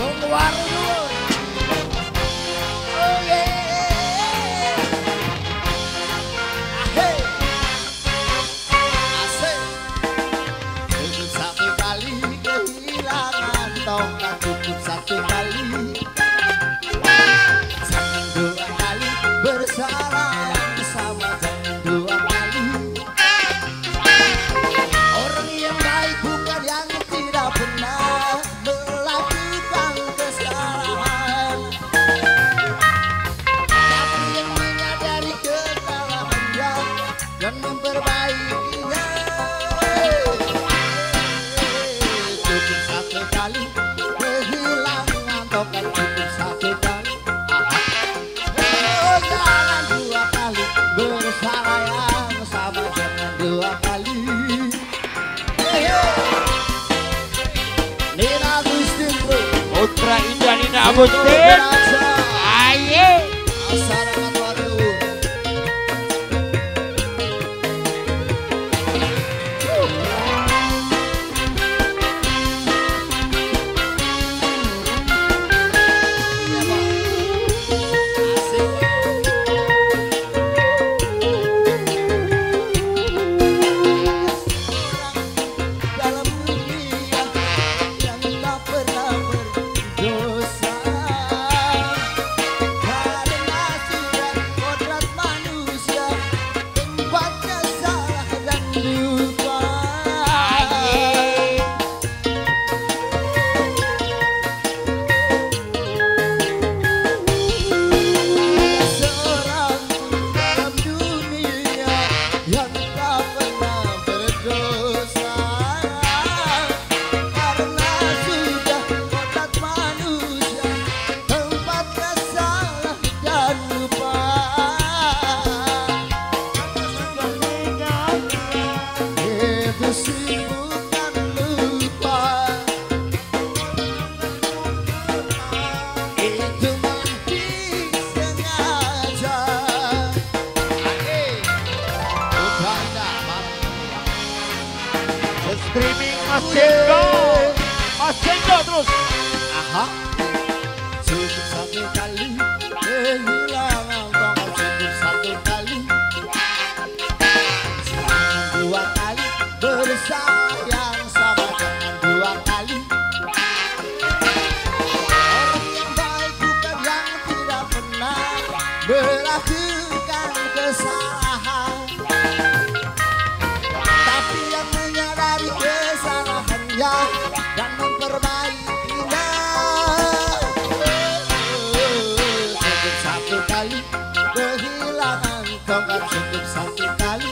Vamos lá! Saudara Indah Nina Agustin. terus. Aha. Cukup satu kali kehilangan tongkat. Cukup satu kali. Jangan dua kali bersayang sama Jangan dua kali. Orang yang baik bukan yang tidak pernah berakhirkan kesalahan Tongam shakib sakib kali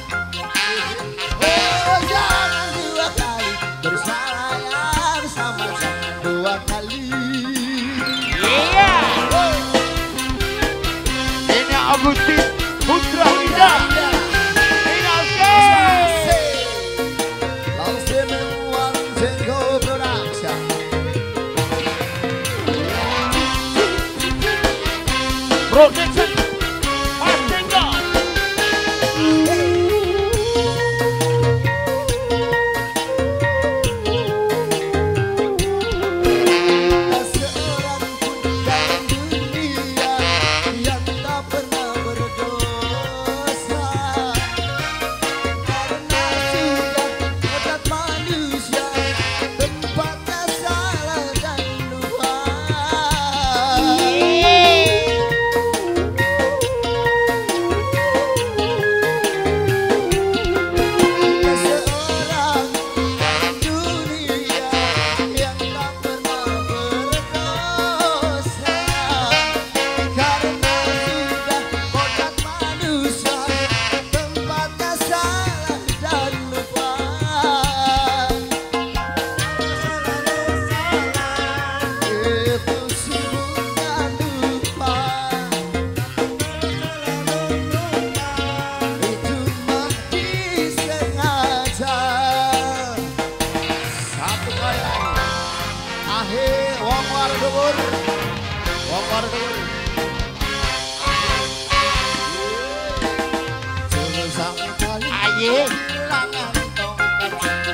Ayo Langan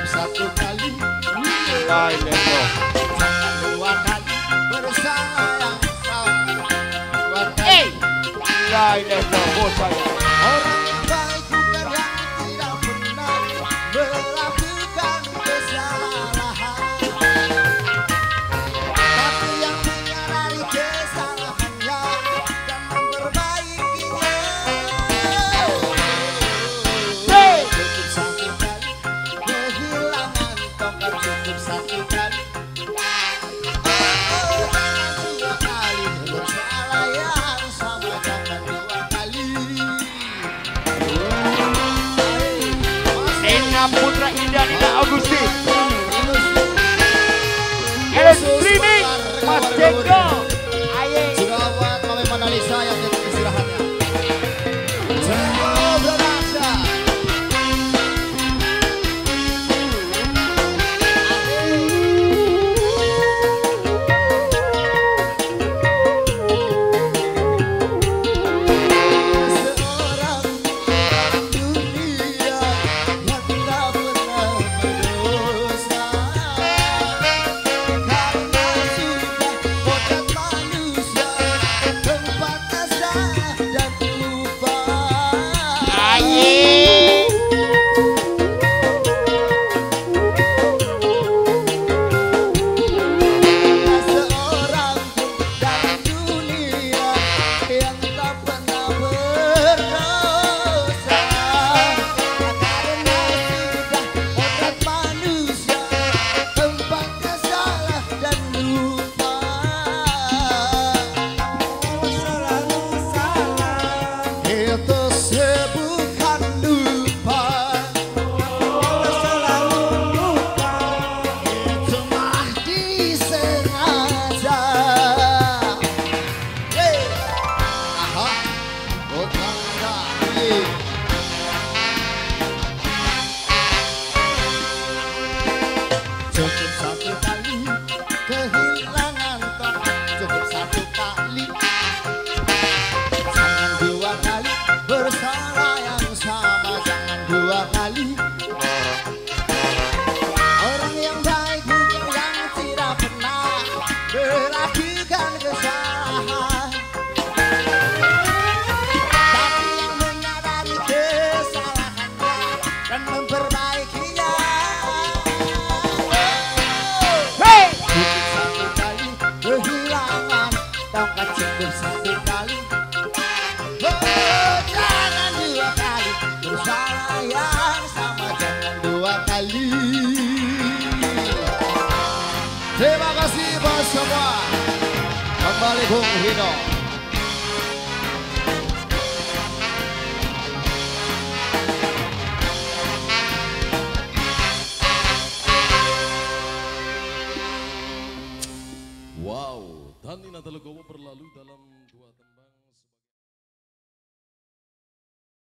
satu kali. hit know.